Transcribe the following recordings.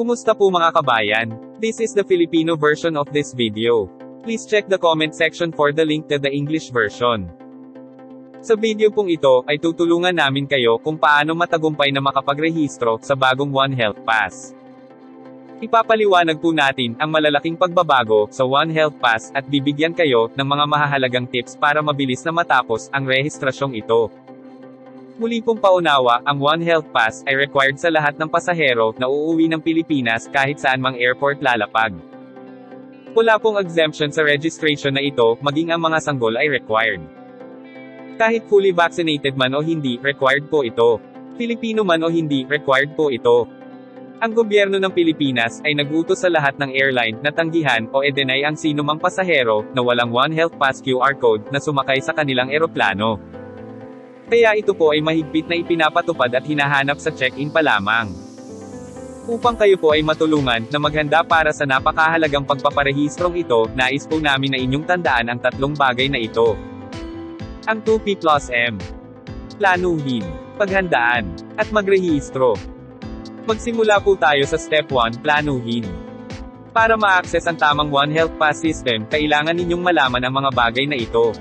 Kumusta po mga kabayan? This is the Filipino version of this video. Please check the comment section for the link to the English version. Sa video pong ito, ay tutulungan namin kayo kung paano matagumpay na makapagrehistro sa bagong One Health Pass. Ipapaliwanag po natin ang malalaking pagbabago sa One Health Pass at bibigyan kayo ng mga mahahalagang tips para mabilis na matapos ang rehistrasyong ito. Muli pong paunawa, ang One Health Pass ay required sa lahat ng pasahero na uuwi ng Pilipinas kahit saan mang airport lalapag. Wala pong exemption sa registration na ito, maging ang mga sanggol ay required. Kahit fully vaccinated man o hindi, required po ito. Filipino man o hindi, required po ito. Ang gobyerno ng Pilipinas ay nagutos sa lahat ng airline na tanggihan o i-deny ang sinumang pasahero na walang One Health Pass QR code na sumakay sa kanilang eroplano. Kaya ito po ay mahigpit na ipinapatupad at hinahanap sa check-in pa lamang. Upang kayo po ay matulungan na maghanda para sa napakahalagang pagpaparehistrong ito, nais po namin na inyong tandaan ang tatlong bagay na ito. Ang 2P plus M. Planuhin, paghandaan, at magrehistro. Magsimula po tayo sa step 1, planuhin. Para ma-access ang tamang One Health Pass system, kailangan ninyong malaman ang mga bagay na ito.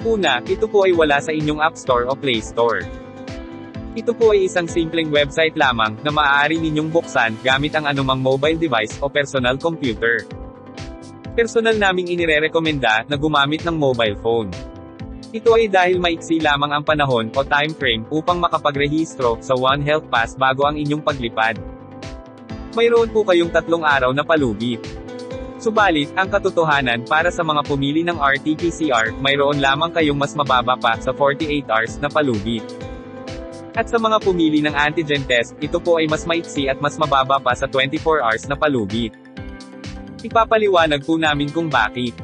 Una, ito po ay wala sa inyong App Store o Play Store. Ito po ay isang simpleng website lamang na maaari ninyong buksan gamit ang anumang mobile device o personal computer. Personal naming inirerekomenda na gumamit ng mobile phone. Ito ay dahil maiksi lamang ang panahon o time frame upang makapagrehistro sa One Health Pass bago ang inyong paglipad. Mayroon po kayong tatlong araw na palugit. Subalit, ang katotohanan para sa mga pumili ng RT-PCR, mayroon lamang kayong mas mababa pa sa 48 hours na palugit. At sa mga pumili ng antigen test, ito po ay mas maiksi at mas mababa pa sa 24 hours na palugit. Ipapaliwanag po namin kung bakit.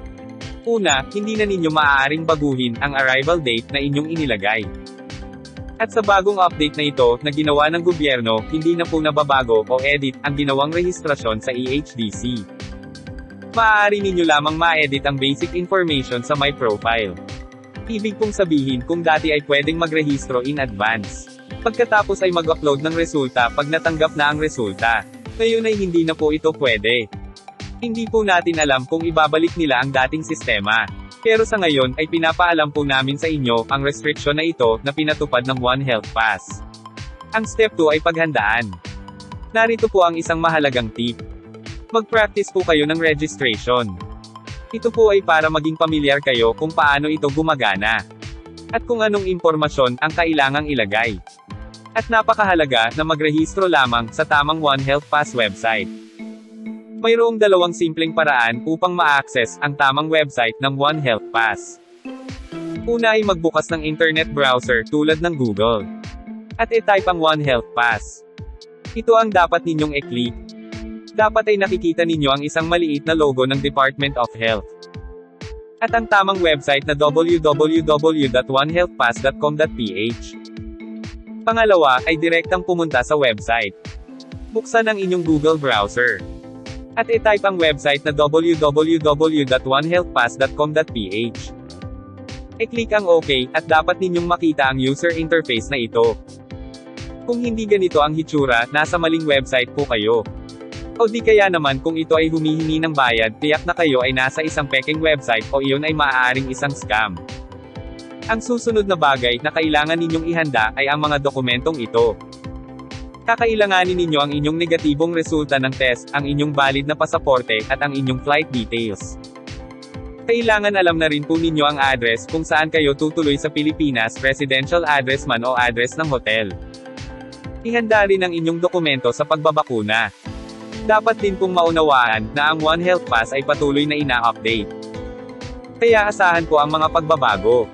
Una, hindi na ninyo maaaring baguhin ang arrival date na inyong inilagay. At sa bagong update na ito, na ginawa ng gobyerno, hindi na po nababago o edit ang ginawang rehistrasyon sa EHDC. Maaari ninyo lamang ma-edit ang basic information sa My Profile. Ibig pong sabihin kung dati ay pwedeng magrehistro in advance. Pagkatapos ay mag-upload ng resulta pag natanggap na ang resulta. Ngayon ay hindi na po ito pwede. Hindi po natin alam kung ibabalik nila ang dating sistema. Pero sa ngayon ay pinapaalam po namin sa inyo ang restriction na ito na pinatupad ng One Health Pass. Ang step 2 ay paghandaan. Narito po ang isang mahalagang tip. Mag-practice po kayo ng registration. Ito po ay para maging pamilyar kayo kung paano ito gumagana. At kung anong impormasyon ang kailangang ilagay. At napakahalaga na magrehistro lamang sa tamang One Health Pass website. Mayroong dalawang simpleng paraan upang ma-access ang tamang website ng One Health Pass. Una ay magbukas ng internet browser tulad ng Google. At i-type ang One Health Pass. Ito ang dapat ninyong i-click dapat ay nakikita ninyo ang isang maliit na logo ng Department of Health. At ang tamang website na www.onehealthpass.com.ph. Pangalawa, ay direktang pumunta sa website. Buksan ang inyong Google browser. At i-type ang website na www.onehealthpass.com.ph. I-click ang OK, at dapat ninyong makita ang user interface na ito. Kung hindi ganito ang hitsura, nasa maling website po kayo. O di kaya naman kung ito ay humihingi ng bayad, tiyak na kayo ay nasa isang peking website o iyon ay maaaring isang scam. Ang susunod na bagay na kailangan ninyong ihanda ay ang mga dokumentong ito. Kakailanganin ninyo ang inyong negatibong resulta ng test, ang inyong valid na pasaporte, at ang inyong flight details. Kailangan alam na rin po ninyo ang address kung saan kayo tutuloy sa Pilipinas, residential address man o address ng hotel. Ihanda rin ang inyong dokumento sa pagbabakuna. Dapat din pong maunawaan na ang One Health Pass ay patuloy na ina-update. Kaya asahan po ang mga pagbabago.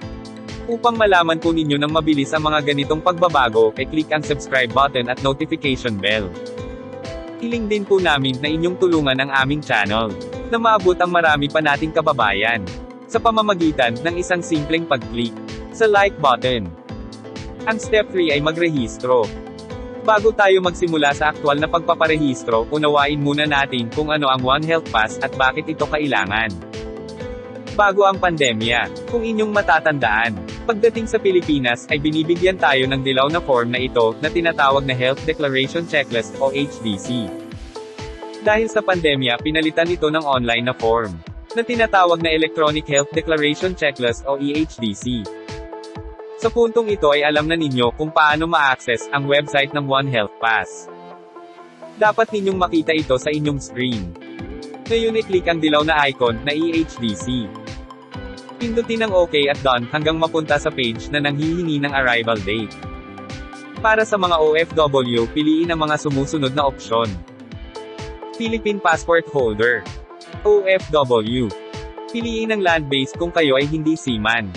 Upang malaman po ninyo ng mabilis ang mga ganitong pagbabago, e-click ang subscribe button at notification bell. Hiling din po namin na inyong tulungan ang aming channel, na maabot ang marami pa nating kababayan, sa pamamagitan ng isang simpleng pag-click sa like button. Ang step 3 ay magrehistro. Bago tayo magsimula sa aktwal na pagpaparehistro, unawain muna natin kung ano ang One Health Pass at bakit ito kailangan. Bago ang pandemya, kung inyong matatandaan, pagdating sa Pilipinas ay binibigyan tayo ng dilaw na form na ito na tinatawag na Health Declaration Checklist o HDC. Dahil sa pandemya, pinalitan ito ng online na form na tinatawag na Electronic Health Declaration Checklist o EHDC. Sa puntong ito ay alam na ninyo kung paano ma-access ang website ng One Health Pass. Dapat ninyong makita ito sa inyong screen. Ngayon i-click ang dilaw na icon na EHDC. Pindutin ang OK at Done hanggang mapunta sa page na nanghihingi ng arrival date. Para sa mga OFW, piliin ang mga sumusunod na opsyon. Philippine Passport Holder. OFW. Piliin ang land base kung kayo ay hindi seaman.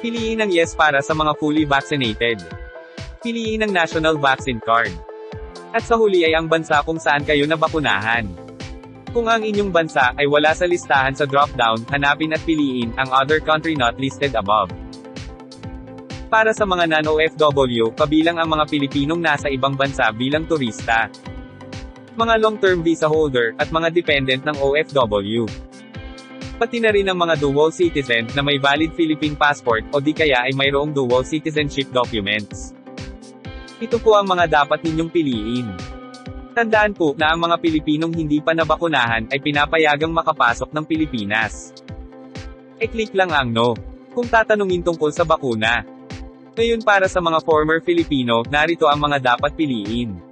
Piliin ang yes para sa mga fully vaccinated. Piliin ang National Vaccine Card. At sa huli ay ang bansa kung saan kayo nabakunahan. Kung ang inyong bansa ay wala sa listahan sa drop-down, hanapin at piliin ang other country not listed above. Para sa mga non-OFW, kabilang ang mga Pilipinong nasa ibang bansa bilang turista, mga long-term visa holder, at mga dependent ng OFW. Pati na rin ang mga dual citizen na may valid Philippine passport o di kaya ay mayroong dual citizenship documents. Ito po ang mga dapat ninyong piliin. Tandaan po na ang mga Pilipinong hindi pa nabakunahan ay pinapayagang makapasok ng Pilipinas. E-click lang ang no. Kung tatanungin tungkol sa bakuna. Ngayon para sa mga former Filipino, narito ang mga dapat piliin.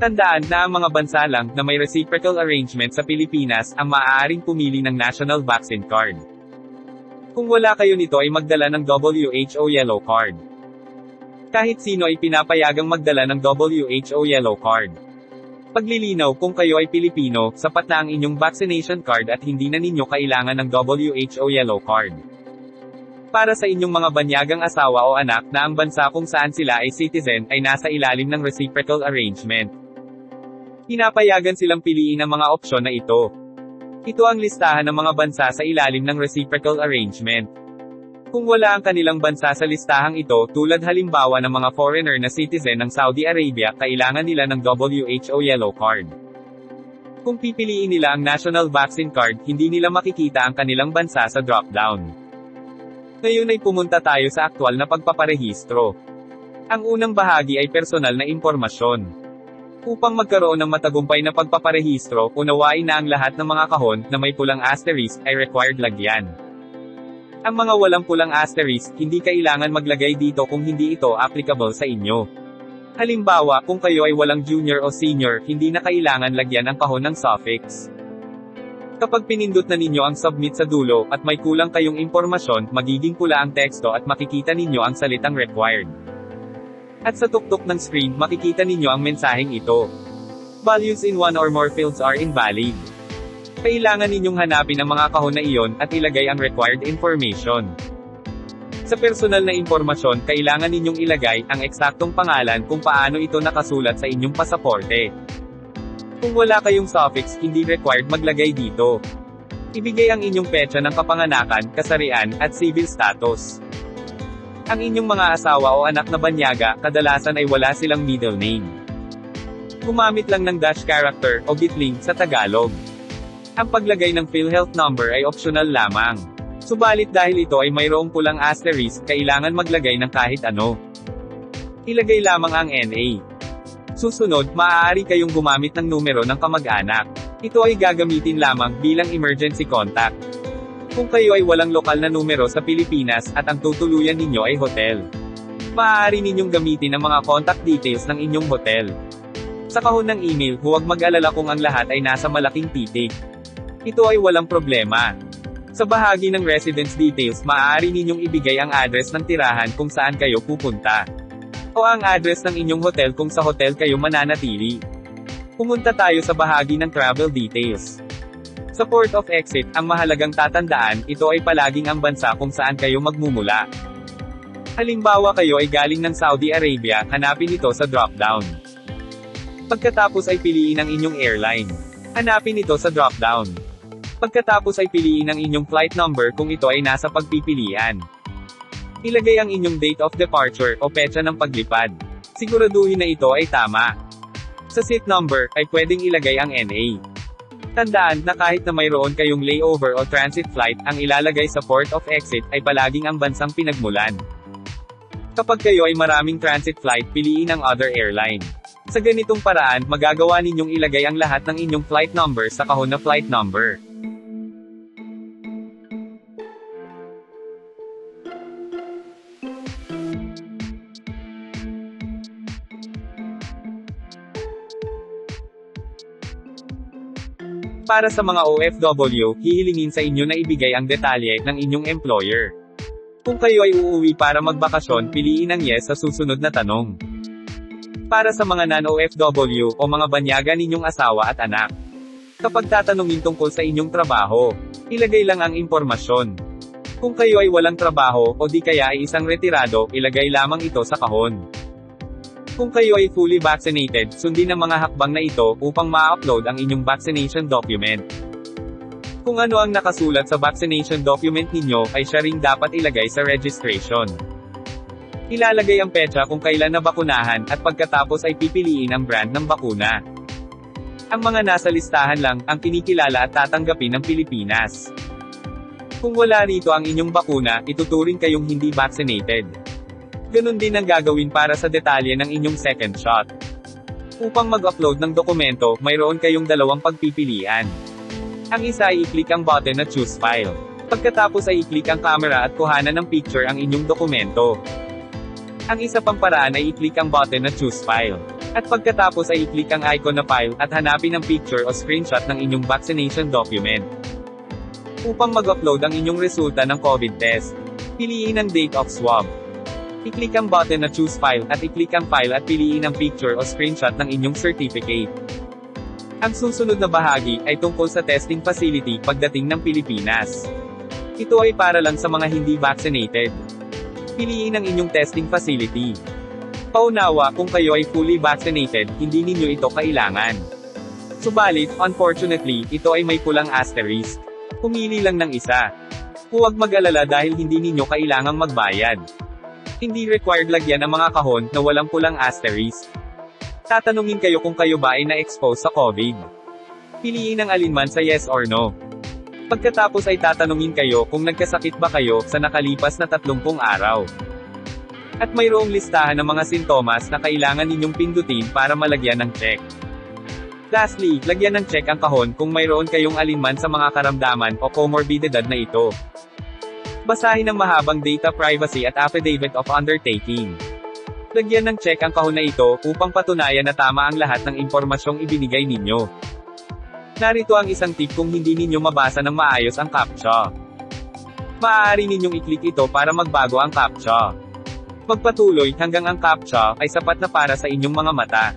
Tandaan na ang mga bansa lang na may reciprocal arrangement sa Pilipinas ang maaaring pumili ng National Vaccine Card. Kung wala kayo nito ay magdala ng WHO Yellow Card. Kahit sino ay pinapayagang magdala ng WHO Yellow Card. Paglilinaw kung kayo ay Pilipino, sapat na ang inyong vaccination card at hindi na ninyo kailangan ng WHO Yellow Card. Para sa inyong mga banyagang asawa o anak na ang bansa kung saan sila ay citizen ay nasa ilalim ng reciprocal arrangement. Pinapayagan silang piliin ang mga opsyon na ito. Ito ang listahan ng mga bansa sa ilalim ng reciprocal arrangement. Kung wala ang kanilang bansa sa listahang ito, tulad halimbawa ng mga foreigner na citizen ng Saudi Arabia, kailangan nila ng WHO Yellow Card. Kung pipiliin nila ang National Vaccine Card, hindi nila makikita ang kanilang bansa sa drop-down. Ngayon ay pumunta tayo sa aktwal na pagpaparehistro. Ang unang bahagi ay personal na impormasyon. Upang magkaroon ng matagumpay na pagpaparehistro, unawain na ang lahat ng mga kahon na may pulang asterisk ay required lagyan. Ang mga walang pulang asterisk, hindi kailangan maglagay dito kung hindi ito applicable sa inyo. Halimbawa, kung kayo ay walang junior o senior, hindi na kailangan lagyan ang kahon ng suffix. Kapag pinindot na ninyo ang submit sa dulo, at may kulang kayong impormasyon, magiging pula ang teksto at makikita ninyo ang salitang required. At sa tuktok ng screen, makikita ninyo ang mensaheng ito. Values in one or more fields are invalid. Kailangan ninyong hanapin ang mga kahon na iyon, at ilagay ang required information. Sa personal na impormasyon, kailangan ninyong ilagay ang eksaktong pangalan kung paano ito nakasulat sa inyong pasaporte. Kung wala kayong suffix, hindi required maglagay dito. Ibigay ang inyong petsa ng kapanganakan, kasarian, at civil status. Ang inyong mga asawa o anak na banyaga, kadalasan ay wala silang middle name. Gumamit lang ng dash character o gitling sa Tagalog. Ang paglagay ng PhilHealth number ay optional lamang. Subalit dahil ito ay mayroong pulang asterisk, kailangan maglagay ng kahit ano. Ilagay lamang ang NA. Susunod, maaari kayong gumamit ng numero ng kamag-anak. Ito ay gagamitin lamang bilang emergency contact. Kung kayo ay walang lokal na numero sa Pilipinas at ang tutuluyan ninyo ay hotel. Maaari ninyong gamitin ang mga contact details ng inyong hotel. Sa kahon ng email, huwag mag-alala kung ang lahat ay nasa malaking titik. Ito ay walang problema. Sa bahagi ng residence details, maaari ninyong ibigay ang address ng tirahan kung saan kayo pupunta. O ang address ng inyong hotel kung sa hotel kayo mananatili. Pumunta tayo sa bahagi ng travel details. Sa port of exit, ang mahalagang tatandaan, ito ay palaging ang bansa kung saan kayo magmumula. Halimbawa kayo ay galing ng Saudi Arabia, hanapin ito sa drop-down. Pagkatapos ay piliin ang inyong airline. Hanapin ito sa drop-down. Pagkatapos ay piliin ang inyong flight number kung ito ay nasa pagpipilian. Ilagay ang inyong date of departure o petsa ng paglipad. Siguraduhin na ito ay tama. Sa seat number, ay pwedeng ilagay ang NA. Tandaan na kahit na mayroon kayong layover o transit flight, ang ilalagay sa port of exit ay palaging ang bansang pinagmulan. Kapag kayo ay maraming transit flight, piliin ang other airline. Sa ganitong paraan, magagawa ninyong ilagay ang lahat ng inyong flight number sa kahon na flight number. Para sa mga OFW, hihilingin sa inyo na ibigay ang detalye ng inyong employer. Kung kayo ay uuwi para magbakasyon, piliin ang yes sa susunod na tanong. Para sa mga non-OFW o mga banyaga ninyong asawa at anak. Kapag tatanungin tungkol sa inyong trabaho, ilagay lang ang impormasyon. Kung kayo ay walang trabaho o di kaya ay isang retirado, ilagay lamang ito sa kahon. Kung kayo ay fully vaccinated, sundin ang mga hakbang na ito upang ma-upload ang inyong vaccination document. Kung ano ang nakasulat sa vaccination document ninyo, ay siya ring dapat ilagay sa registration. Ilalagay ang petsa kung kailan nabakunahan, at pagkatapos ay pipiliin ang brand ng bakuna. Ang mga nasa listahan lang, ang kinikilala at tatanggapin ng Pilipinas. Kung wala rito ang inyong bakuna, ituturing kayong hindi vaccinated. Ganon din ang gagawin para sa detalye ng inyong second shot. Upang mag-upload ng dokumento, mayroon kayong dalawang pagpipilian. Ang isa ay i-click ang button na Choose File. Pagkatapos ay i-click ang camera at kuhanan ng picture ang inyong dokumento. Ang isa pang paraan ay i-click ang button na Choose File. At pagkatapos ay i-click ang icon na file at hanapin ang picture o screenshot ng inyong vaccination document. Upang mag-upload ang inyong resulta ng COVID test, piliin ang date of swab. I-click ang button na Choose File at i-click ang file at piliin ang picture o screenshot ng inyong certificate. Ang susunod na bahagi ay tungkol sa testing facility pagdating ng Pilipinas. Ito ay para lang sa mga hindi vaccinated. Piliin ang inyong testing facility. Paunawa, kung kayo ay fully vaccinated, hindi ninyo ito kailangan. Subalit, unfortunately, ito ay may pulang asterisk. Pumili lang ng isa. Huwag mag-alala dahil hindi ninyo kailangang magbayad. Hindi required lagyan ang mga kahon na walang pulang asterisk. Tatanungin kayo kung kayo ba ay na-expose sa COVID. Piliin ang alinman sa yes or no. Pagkatapos ay tatanungin kayo kung nagkasakit ba kayo sa nakalipas na 30 araw. At mayroong listahan ng mga sintomas na kailangan ninyong pindutin para malagyan ng check. Lastly, lagyan ng check ang kahon kung mayroon kayong alinman sa mga karamdaman o comorbididad na ito. Basahin ang mahabang data privacy at affidavit of undertaking. Lagyan ng check ang kahon na ito upang patunayan na tama ang lahat ng impormasyong ibinigay ninyo. Narito ang isang tip kung hindi ninyo mabasa ng maayos ang CAPTCHA. Maaari ninyong i-click ito para magbago ang CAPTCHA. Magpatuloy hanggang ang CAPTCHA ay sapat na para sa inyong mga mata.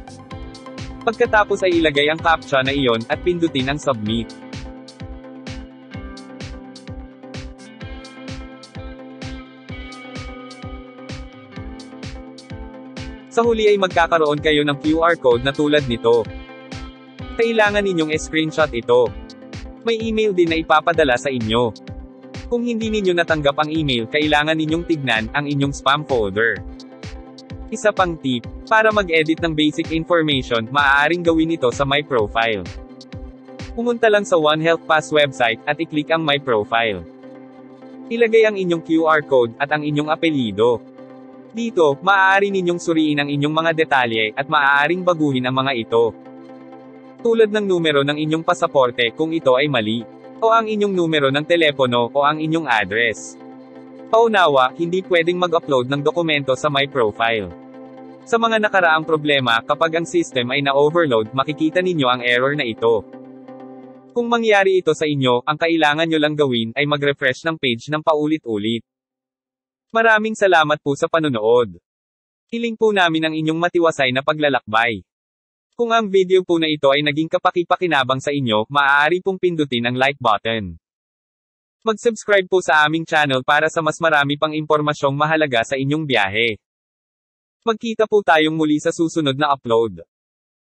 Pagkatapos ay ilagay ang CAPTCHA na iyon at pindutin ang submit. Sa huli ay magkakaroon kayo ng QR code na tulad nito. Kailangan ninyong screenshot ito. May email din na ipapadala sa inyo. Kung hindi ninyo natanggap ang email, kailangan ninyong tignan ang inyong spam folder. Isa pang tip, para mag-edit ng basic information, maaaring gawin ito sa My Profile. Pumunta lang sa One Health Pass website at i-click ang My Profile. Ilagay ang inyong QR code at ang inyong apelyido. Dito, maaari ninyong suriin ang inyong mga detalye at maaaring baguhin ang mga ito. Tulad ng numero ng inyong pasaporte kung ito ay mali, o ang inyong numero ng telepono o ang inyong address. Paunawa, hindi pwedeng mag-upload ng dokumento sa My Profile. Sa mga nakaraang problema, kapag ang system ay na-overload, makikita ninyo ang error na ito. Kung mangyari ito sa inyo, ang kailangan nyo lang gawin ay mag-refresh ng page ng paulit-ulit. Maraming salamat po sa panonood. Hiling po namin ang inyong matiwasay na paglalakbay. Kung ang video po na ito ay naging kapaki-pakinabang sa inyo, maaari pong pindutin ang like button. Mag-subscribe po sa aming channel para sa mas marami pang impormasyong mahalaga sa inyong biyahe. Magkita po tayong muli sa susunod na upload.